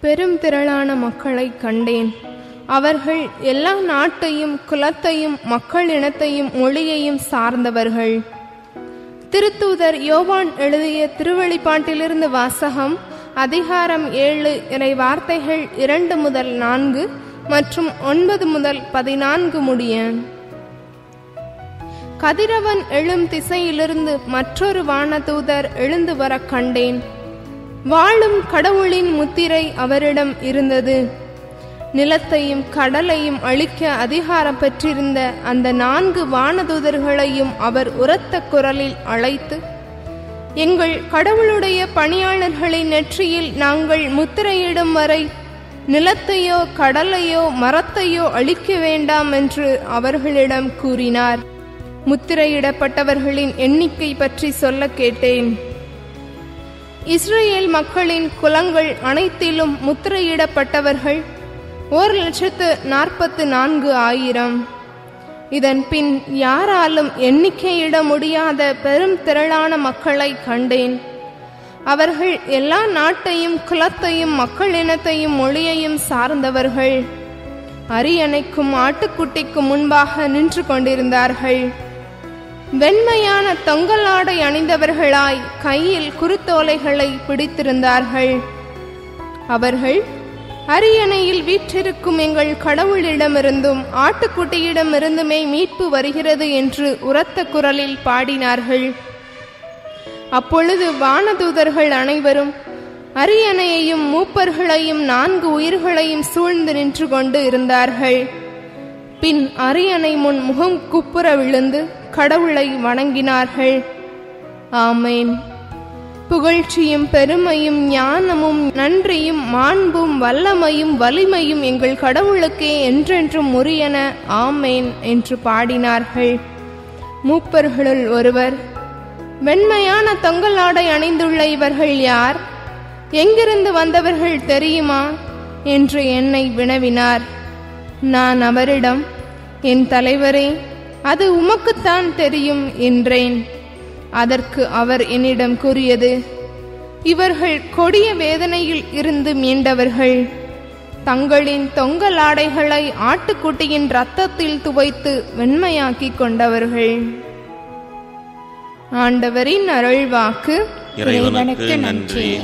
பெரும் திரளான மக்களை கண்டேன். அவர்கள் எல்லா நாட்டையும் குலத்தையும் மக்கள் இனத்தையும் மொழியையும் சார்ந்தவர்கள். திருத்தூதர் யோவான் எழுதிய திருவெளிப்பாட்டிலிருந்து வாசகம் அதிகாரம் ஏழு இறை வார்த்தைகள் இரண்டு முதல் நான்கு மற்றும் ஒன்பது முதல் பதினான்கு முடிய. கதிரவன் எழும் திசையிலிருந்து மற்றொரு வானதூதர் எழுந்து வர கண்டேன். வாழும் கடவுளின் முத்திரை அவரிடம் இருந்தது. நிலத்தையும் கடலையும் அழிக்க அதிகாரம் பெற்றிருந்த அந்த நான்கு வானதூதர்களையும் அவர் உரத்த குரலில் அழைத்து எங்கள் கடவுளுடைய பணியாளர்களின் நெற்றியில் நாங்கள் முத்திரையிடும் வரை நிலத்தையோ கடலையோ மரத்தையோ அழிக்க வேண்டாம் என்று அவர்களிடம் கூறினார். முத்திரையிடப்பட்டவர்களின் எண்ணிக்கை பற்றி சொல்ல கேட்டேன். இஸ்ரேல் மக்களின் குலங்கள் அனைத்திலும் முத்திரையிடப்பட்டவர்கள் ஒரு லட்சத்து நாற்பத்து நான்கு ஆயிரம். இதன் பின் யாராலும் எண்ணிக்கையிட முடியாத பெரும் திரளான மக்களை கண்டேன். அவர்கள் எல்லா நாட்டையும் குலத்தையும் மக்களினத்தையும் மொழியையும் சார்ந்தவர்கள். அரியணைக்கும் ஆட்டுக்குட்டிக்கும் முன்பாக நின்று கொண்டிருந்தார்கள். வெண்மையான தொங்கலாடை அணிந்தவர்களாய் கையில் குருத்தோலைகளை பிடித்திருந்தார்கள். அவர்கள் அரியணையில் வீற்றிருக்கும் எங்கள் கடவுளிடமிருந்தும் ஆட்டுக்குட்டியிடமிருந்துமே மீட்பு வருகிறது என்று உரத்த குரலில் பாடினார்கள். அப்பொழுது வானதூதர்கள் அனைவரும் அரியணையையும் மூப்பர்களையும் நான்கு உயிர்களையும் சூழ்ந்து நின்று கொண்டு இருந்தார்கள். பின் அரியணை முன் முகம் குப்புற விழுந்து கடவுளை வணங்கினார்கள். ஆமேன். புகழ்ச்சியும் பெருமையும் ஞானமும் நன்றியும் மாண்பும் வல்லமையும் வலிமையும் எங்கள் கடவுளுக்கே என்றென்றும் உரியன. ஆமேன் என்று பாடினார்கள். மூப்பர்களுள் ஒருவர் வெண்மையான தொங்கலாடை அணிந்துள்ள இவர்கள் யார்? எங்கிருந்து வந்தவர்கள் தெரியுமா? என்று என்னை வினவினார். நான் அவரிடம் என் தலைவரே அது உமக்குத்தான் தெரியும் என்றேன். அதற்கு அவர் என்னிடம் கூறியது இவர்கள் கொடிய வேதனையில் இருந்து மீண்டவர்கள். தங்களின் தொங்கலாடைகளை ஆட்டுக்குட்டியின் இரத்தத்தில் துவைத்து வெண்மையாக்கிக் கொண்டவர்கள். ஆண்டவரின் அருள்வாக்கு. இறைவனுக்கு நன்றி.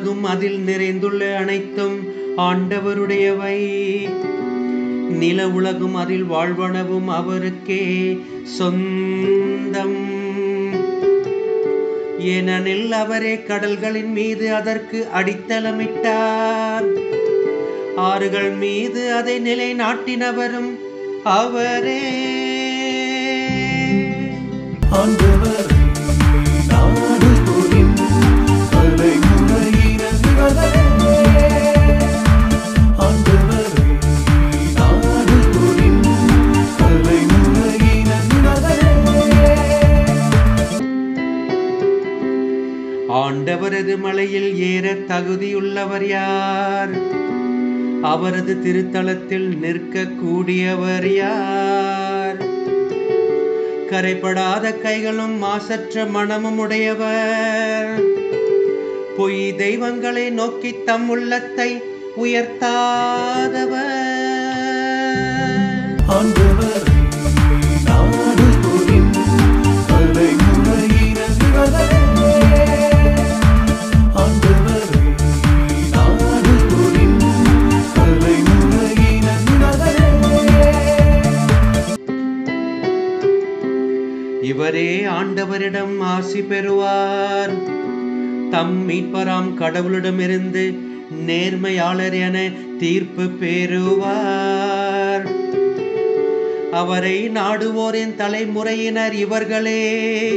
உலகும் அதில் நிறைந்துள்ள அனைத்தும் ஆண்டவருடையவை. நில உலகும் அதில் வாழ்வனவும் அவருக்கே சொந்தம். ஏனெனில் அவரே கடல்களின் மீது அதற்கு அடித்தளமிட்டார். ஆறுகள் மீது அதை நிலைநாட்டினவரும் அவரே. ஆண்டவர் அவரது மலையில் ஏற தகுதியுள்ளவர் யார்? அவரது திருத்தலத்தில் நிற்க கூடியவர் யார்? கரைப்படாத கைகளும் மாசற்ற மனமும் உடையவர். பொய் தெய்வங்களை நோக்கி தம் உள்ளத்தை உயர்த்தாதவர். அவரே ஆண்டவரிடம் ஆசி பெறுவார். தம் மீட்பராம் கடவுளிடமிருந்து நேர்மையாளர் என தீர்ப்பு பெறுவார். அவரை நாடுவோரின் தலைமுறையினர் இவர்களே.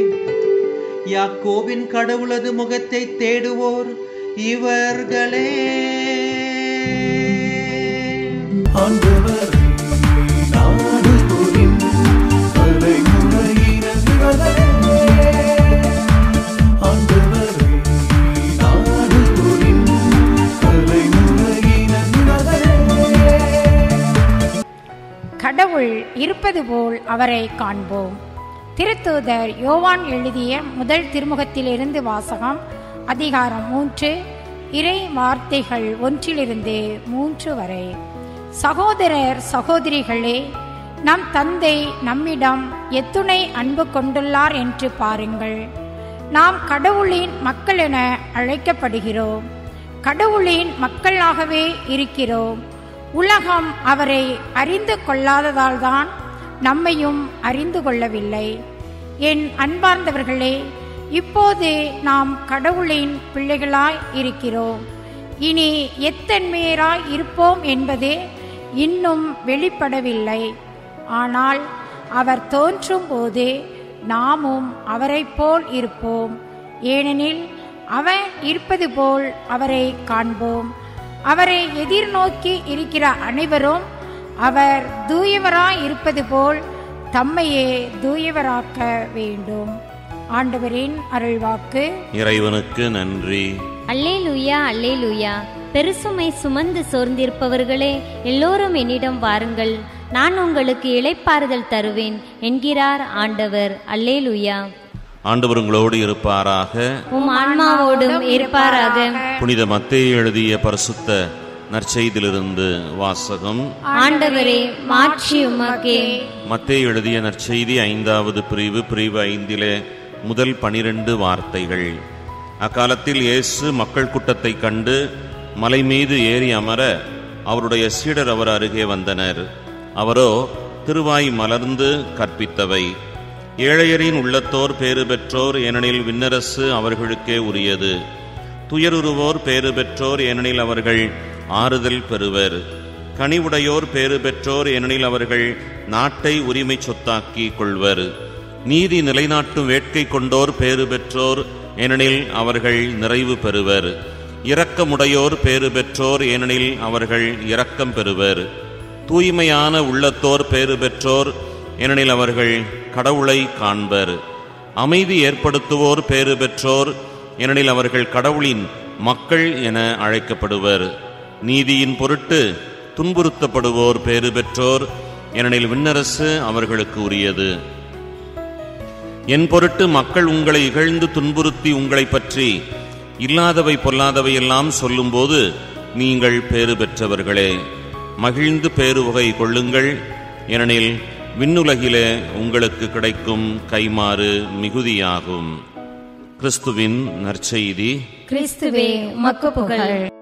யாக்கோவின் கடவுளது முகத்தை தேடுவோர் இவர்களே. கடவுள் இருப்பது போல் அவரை காண்போம். திருத்தூதர் யோவான் எழுதிய முதல் திருமுகத்திலிருந்து வாசகம் அதிகாரம் மூன்று இறை வார்த்தைகள் ஒன்றிலிருந்து மூன்று வரை. சகோதரர் சகோதரிகளே நம் தந்தை நம்மிடம் எத்துணை அன்பு கொண்டுள்ளார் என்று பாருங்கள். நாம் கடவுளின் மக்கள் என அழைக்கப்படுகிறோம். கடவுளின் மக்களாகவே இருக்கிறோம். உலகம் அவரை அறிந்து கொள்ளாததால்தான் நம்மையும் அறிந்து கொள்ளவில்லை. என் அன்பார்ந்தவர்களே இப்போது நாம் கடவுளின் பிள்ளைகளாய் இருக்கிறோம். இனி எத்தன்மையராய் இருப்போம் என்பது இன்னும் வெளிப்படவில்லை. ஆனால் அவர் தோன்றும் போது நாமும் அவரைப் போல் இருப்போம். ஏனெனில் அவன் இருப்பது போல் அவரை காண்போம். அவரை எதிர்நோக்கி இருக்கிற அனைவரும் அவர் தூயவராய் இருப்பது போல் தம்மையே தூயவராக்க வேண்டும். ஆண்டவரின் அருள்வாக்கு. இறைவனுக்கு நன்றி. அல்லேலூயா அல்லேலூயா. பெருசுமை சுமந்து சோர்ந்திருப்பவர்களே எல்லோரும் என்னிடம் வாருங்கள். நான் உங்களுக்கு இளைப்பாறுதல் தருவேன் என்கிறார் ஆண்டவர். அல்லேலூயா. ஆண்டவர் உங்களோடு இருப்பாராக. உம் ஆன்மாவோடும் இருப்பாராக. புனித மத்தேயு எழுதிய பரிசுத்த நற்செய்தியிலிருந்து வாசகம். ஆண்டவரே மாட்சி உமக்கே. மத்தேயு எழுதிய நற்செய்தி ஐந்தாவது பிரிவு பிரிவு ஐந்திலே முதல் பனிரெண்டு வார்த்தைகள். அக்காலத்தில் இயேசு மக்கள் கூட்டத்தைக் கண்டு மலை மீது ஏறி அமர அவருடைய சீடர் அவர் அருகே வந்தனர். அவரோ திருவாய் மலர்ந்து கற்பித்தவை. ஏழையரின் உள்ளத்தோர் பேறு பெற்றோர் ஏனெனில் விண்ணரசு அவர்களுக்கே உரியது. துயருருவோர் பேறு பெற்றோர் ஏனெனில் அவர்கள் ஆறுதல் பெறுவர். கனிவுடையோர் பேறு பெற்றோர் ஏனெனில் அவர்கள் நாட்டை உரிமை சொத்தாக்கி கொள்வர். நீதி நிலைநாட்டும் வேட்கை கொண்டோர் பேறு பெற்றோர் ஏனெனில் அவர்கள் நிறைவு பெறுவர். இரக்கமுடையோர் பேறு பெற்றோர் ஏனெனில் அவர்கள் இரக்கம் பெறுவர். தூய்மையான உள்ளத்தோர் பேறு பெற்றோர் ஏனெனில் அவர்கள் கடவுளை காண்பர். அமைதி ஏற்படுத்துவோர் பேறு பெற்றோர் ஏனெனில் அவர்கள் கடவுளின் மக்கள் என அழைக்கப்படுவர். நீதியின் பொருட்டு துன்புறுத்தப்படுவோர் பேறு பெற்றோர் ஏனெனில் விண்ணரசு அவர்களுக்கு உரியது. என் பொருட்டு மக்கள் உங்களை இகழ்ந்து துன்புறுத்தி உங்களை பற்றி இல்லாதவை பொல்லாதவை எல்லாம் சொல்லும்போது நீங்கள் பேறு பெற்றவர்களே. மகிழ்ந்து பேருவகை கொள்ளுங்கள். ஏனெனில் விண்ணுலகிலே உங்களுக்கு கிடைக்கும் கைமாறு மிகுதியாகும். கிறிஸ்துவின் நற்செய்தி. கிறிஸ்துவே மக்கு புகழ்.